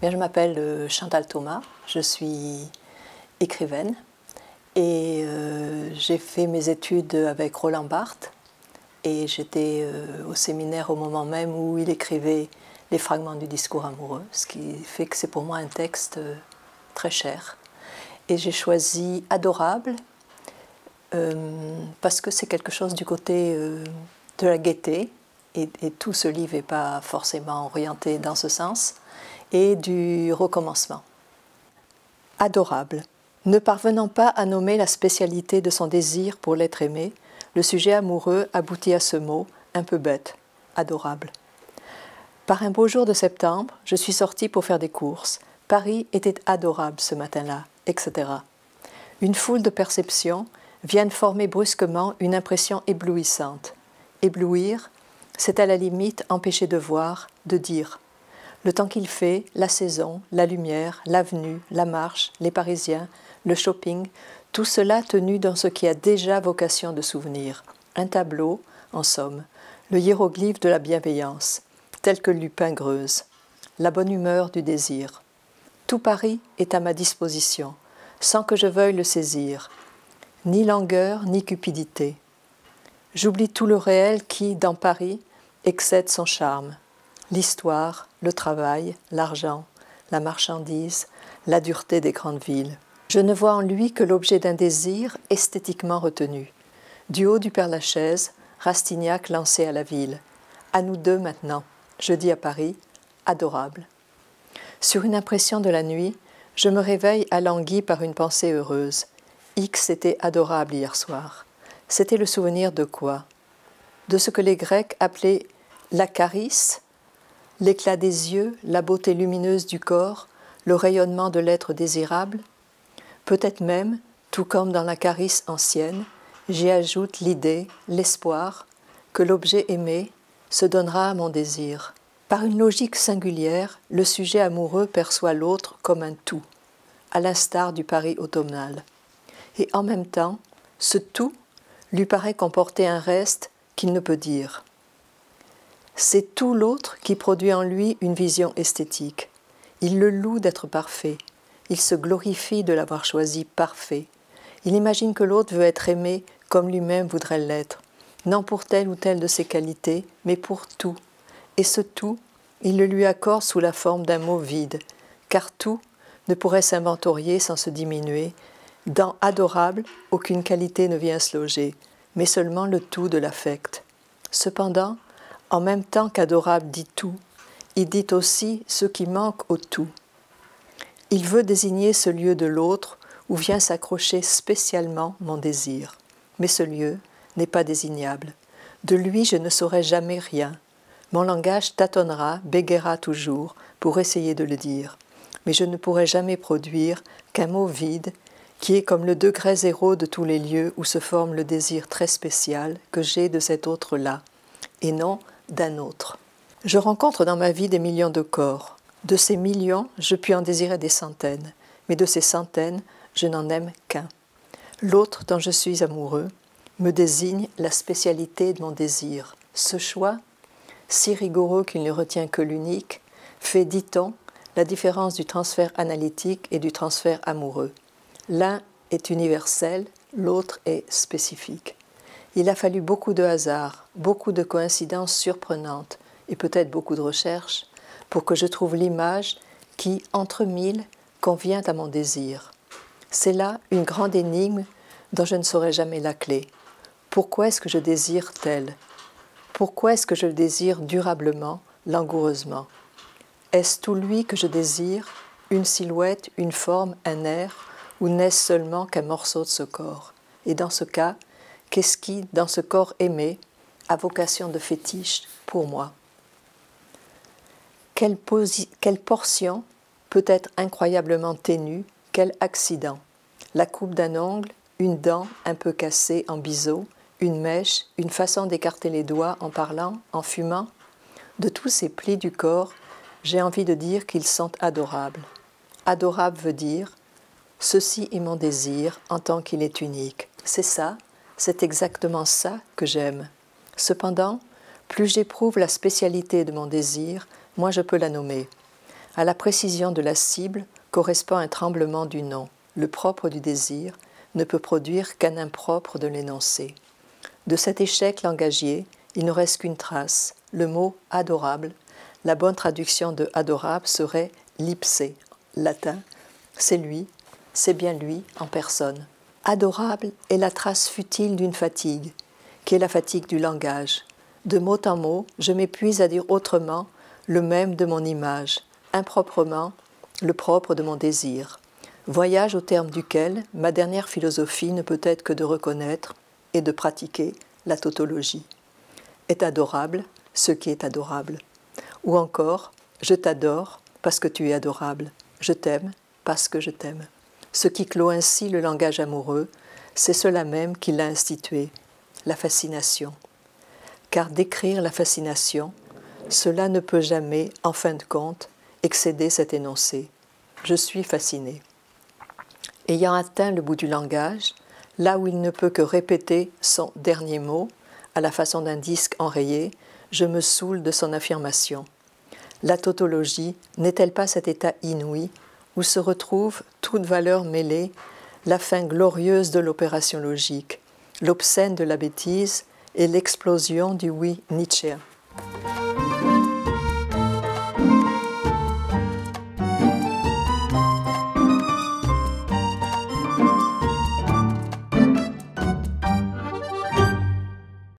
Bien, je m'appelle euh, Chantal Thomas, je suis écrivaine. Et euh, j'ai fait mes études avec Roland Barthes. Et j'étais euh, au séminaire au moment même où il écrivait les fragments du discours amoureux, ce qui fait que c'est pour moi un texte très cher. Et j'ai choisi Adorable parce que c'est quelque chose du côté de la gaieté, et, tout ce livre n'est pas forcément orienté dans ce sens, et du recommencement. Adorable. Ne parvenant pas à nommer la spécialité de son désir pour l'être aimé, le sujet amoureux aboutit à ce mot, un peu bête, adorable. Par un beau jour de septembre, je suis sortie pour faire des courses. Paris était adorable ce matin-là, etc. Une foule de perceptions viennent former brusquement une impression éblouissante. Éblouir, c'est à la limite empêcher de voir, de dire. Le temps qu'il fait, la saison, la lumière, l'avenue, la marche, les Parisiens, le shopping, tout cela tenu dans ce qui a déjà vocation de souvenir. Un tableau, en somme, le hiéroglyphe de la bienveillance, tel que Lupin Greuze, la bonne humeur du désir. Tout Paris est à ma disposition, sans que je veuille le saisir, ni langueur ni cupidité. J'oublie tout le réel qui, dans Paris, excède son charme. L'histoire, le travail, l'argent, la marchandise, la dureté des grandes villes. Je ne vois en lui que l'objet d'un désir esthétiquement retenu. Du haut du Père-Lachaise, Rastignac lancé à la ville. À nous deux maintenant, je dis à Paris, adorable. Sur une impression de la nuit, je me réveille alangui par une pensée heureuse. X était adorable hier soir. C'était le souvenir de quoi? De ce que les Grecs appelaient la carice, l'éclat des yeux, la beauté lumineuse du corps, le rayonnement de l'être désirable. Peut-être même, tout comme dans la carice ancienne, j'y ajoute l'idée, l'espoir, que l'objet aimé se donnera à mon désir. Par une logique singulière, le sujet amoureux perçoit l'autre comme un tout, à l'instar du Paris automnal. Et en même temps, ce tout lui paraît comporter un reste qu'il ne peut dire. C'est tout l'autre qui produit en lui une vision esthétique. Il le loue d'être parfait. Il se glorifie de l'avoir choisi parfait. Il imagine que l'autre veut être aimé comme lui-même voudrait l'être, non pour telle ou telle de ses qualités, mais pour tout. Et ce tout, il le lui accorde sous la forme d'un mot vide, car tout ne pourrait s'inventorier sans se diminuer. Dans adorable, aucune qualité ne vient se loger mais seulement le tout de l'affect. Cependant, en même temps qu'adorable dit tout, il dit aussi ce qui manque au tout. Il veut désigner ce lieu de l'autre où vient s'accrocher spécialement mon désir. Mais ce lieu n'est pas désignable. De lui je ne saurai jamais rien. Mon langage tâtonnera, bégaiera toujours pour essayer de le dire. Mais je ne pourrai jamais produire qu'un mot vide qui est comme le degré zéro de tous les lieux où se forme le désir très spécial que j'ai de cet autre-là, et non d'un autre. Je rencontre dans ma vie des millions de corps. De ces millions, je puis en désirer des centaines, mais de ces centaines, je n'en aime qu'un. L'autre dont je suis amoureux me désigne la spécialité de mon désir. Ce choix, si rigoureux qu'il ne retient que l'unique, fait, dit-on, la différence du transfert analytique et du transfert amoureux. L'un est universel, l'autre est spécifique. Il a fallu beaucoup de hasard, beaucoup de coïncidences surprenantes et peut-être beaucoup de recherches pour que je trouve l'image qui, entre mille, convient à mon désir. C'est là une grande énigme dont je ne saurai jamais la clé. Pourquoi est-ce que je désire tel? Pourquoi est-ce que je le désire durablement, langoureusement? Est-ce tout lui que je désire Une silhouette, une forme, un air ou n'est-ce seulement qu'un morceau de ce corps? Et dans ce cas, qu'est-ce qui, dans ce corps aimé, a vocation de fétiche pour moi quelle, portion peut être incroyablement ténue Quel accident? La coupe d'un ongle, une dent un peu cassée en biseau, une mèche, une façon d'écarter les doigts en parlant, en fumant? De tous ces plis du corps, j'ai envie de dire qu'ils sont adorables. Adorable veut dire Ceci est mon désir en tant qu'il est unique. C'est ça, c'est exactement ça que j'aime. Cependant, plus j'éprouve la spécialité de mon désir, moins je peux la nommer. À la précision de la cible correspond un tremblement du nom. Le propre du désir ne peut produire qu'un impropre de l'énoncé. De cet échec langagier, il ne reste qu'une trace, le mot adorable. La bonne traduction de adorable serait lipsé, latin. C'est lui, c'est bien lui en personne. Adorable est la trace futile d'une fatigue, qui est la fatigue du langage. De mot en mot, je m'épuise à dire autrement le même de mon image, improprement le propre de mon désir. Voyage au terme duquel ma dernière philosophie ne peut être que de reconnaître et de pratiquer la tautologie. Est adorable ce qui est adorable. Ou encore, je t'adore parce que tu es adorable. Je t'aime parce que je t'aime. Ce qui clôt ainsi le langage amoureux, c'est cela même qui l'a institué, la fascination. Car décrire la fascination, cela ne peut jamais, en fin de compte, excéder cet énoncé. Je suis fasciné. Ayant atteint le bout du langage, là où il ne peut que répéter son dernier mot, à la façon d'un disque enrayé, je me saoule de son affirmation. La tautologie n'est-elle pas cet état inouï où se retrouve toute valeur mêlée, la fin glorieuse de l'opération logique, l'obscène de la bêtise et l'explosion du oui nietzschéen